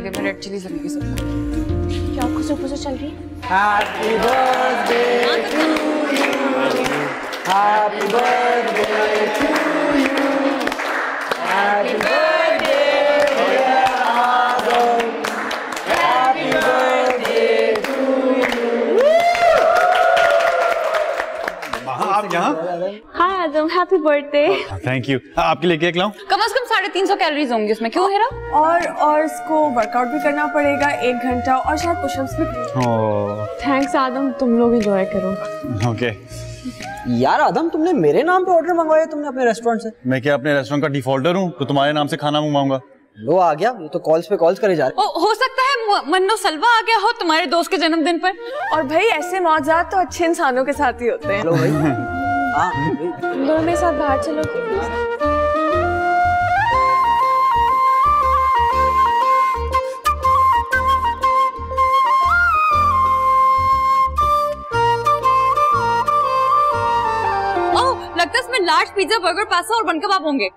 दे में red chilli सकता क्या खुशो खुशो चल रही है Happy birthday to you. Happy birthday to you. यहाँ। Hi Adam happy birthday thank you आपके लिए केक लाऊं? कम से कम साढ़े तीन सौ कैलोरीज होंगी उसमें। क्यों हेरा? और और इसको वर्कआउट भी करना पड़ेगा एक घंटा और शायद पुशअप्स भी थैंक्स आदम तुम लोग एंजॉय करो। ओके यार आदम तुमने मेरे नाम पे ऑर्डर मंगवाया तुमने अपने रेस्टोरेंट से। मैं क्या अपने रेस्टोरेंट का डिफॉल्टर हूँ? तो तुम्हारे नाम से खाना मंगवाऊँगा। लो आ गया। ये तो कॉल्स पे कॉल्स करे जा रहे। ओ हो सकता है मन्नो सलवा आ गया हो तुम्हारे दोस्त के जन्मदिन पर। और भाई ऐसे मौजाद तो अच्छे इंसानों के साथ ही होते हैं। हाँ भाई। तुम दोनों मेरे साथ बाहर चलोगे ओह लगता है इसमें लार्ज पिज्जा बर्गर पास्ता और बन कबाब होंगे।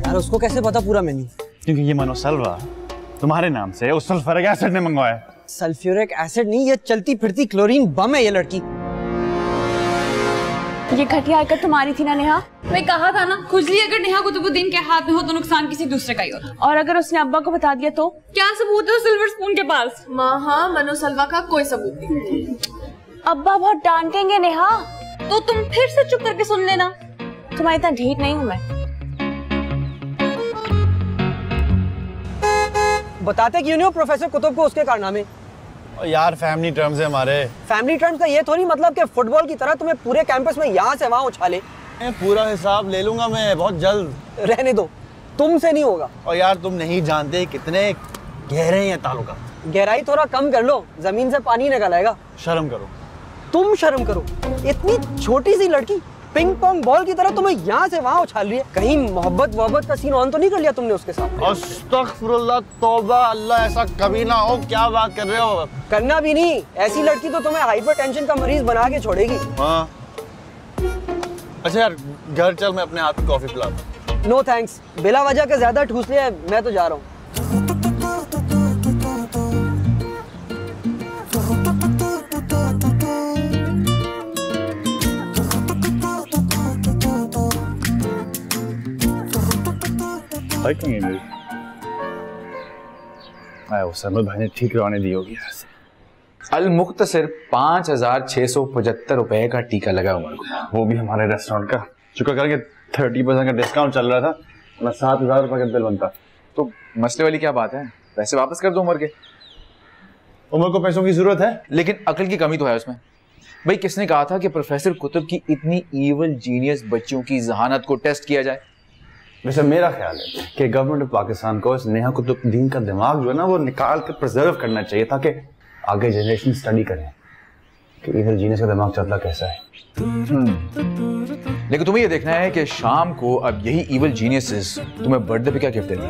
यार उसको कैसे पता पूरा मेन्यू क्योंकि ये मनोसलवा तुम्हारे नाम से उस सल्फरिक एसिड ने मंगवाया। है। सल्फ्यूरिक एसिड नहीं ये चलती फिरती क्लोरीन बम है ये लड़की। ये घटिया हरकत तुम्हारी थी ना नेहा? मैं कहा था ना खुजली अगर नेहा कुतुबुद्दीन के हाथ में हो तो नुकसान किसी दूसरे का ही होता। और अगर उसने अब्बा को बता दिया तो? क्या सबूत है सिल्वर स्पून के पास? माँ हाँ मनोसलवा का कोई सबूत नहीं। अब्बा बहुत डांटेंगे नेहा। तो तुम फिर से चुप करके सुन लेना। तुम्हारी इतना ढीठ नहीं हूँ मैं। बताते क्यों नहीं हो प्रोफेसर कुतुब को उसके कारनामे। यार फैमिली टर्म्स है हमारे। फैमिली टर्म्स का ये थोड़ी मतलब कि फुटबॉल की तरह तुम्हें पूरे कैंपस में यहाँ से वहाँ उछाले। मैं पूरा हिसाब ले लूँगा मैं बहुत जल्द। रहने दो। तुमसे नहीं होगा। और यार तुम नहीं जानते कितने गहरे हैं ताल्लुका गहराई थोड़ा कम कर लो ज़मीन से पानी निकल आएगा। शर्म करो। तुम शर्म करो। इतनी छोटी सी लड़की पिंग पोंग बॉल की तरह तुम्हें यहाँ से वहाँ उछाल रही है कहीं मोहब्बत वोहब्बत का सीन ऑन तो नहीं कर लिया तुमने उसके साथ तौबा अल्लाह ऐसा कभी ना हो। क्या बात कर रहे हो? करना भी नहीं। ऐसी लड़की तो तुम्हें हाइपरटेंशन का मरीज़ बना के छोड़ेगी। हाँ। अच्छा यार घर चल मैं अपने हाथ की कॉफ़ी पिलाता नो थैंक्स बिला वजह के ज़्यादा ठूस लिया मैं तो जा रहा हूँ। कहीं मेरी आया वो सरमद भाई ने ठीक रवाने दी होगी यहाँ से। अल मुख्तसर पाँच हज़ार छह सौ पचहत्तर रुपए का टीका लगा उमर को वो भी हमारे रेस्टोरेंट का। शुक्र करके थर्टी परसेंट का डिस्काउंट चल रहा था वरना सात हज़ार रुपये का बिल बनता। तो मसले वाली क्या बात है? पैसे वापस कर दो उमर के? उम्र को पैसों की ज़रूरत है। लेकिन अकल की कमी तो है उसमें। भाई किसने कहा था कि प्रोफेसर कुतुब की इतनी ईवल जीनियस बच्चों की जहानत को टेस्ट किया जाए? वैसे मेरा ख्याल है कि गवर्नमेंट ऑफ़ पाकिस्तान को इस नेहा कुतुबुद्दीन का दिमाग जो है ना वो निकाल के प्रिजर्व करना चाहिए ताकि आगे जनरेशन स्टडी करें। कि इधर जीने का दिमाग चलता कैसा है? लेकिन तुम्हें ये देखना है कि शाम को अब यही इवल जीनियसेस तुम्हें बर्थडे पे क्या गिफ्ट देंगे?